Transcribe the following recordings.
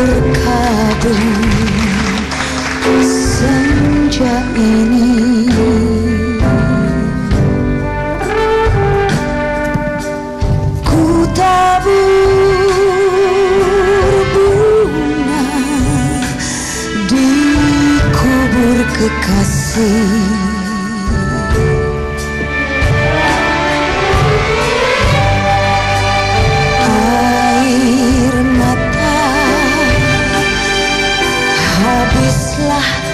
berkabung. Senja ini. Ku tabur bunga di kubur kekasih.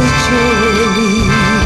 as cherry.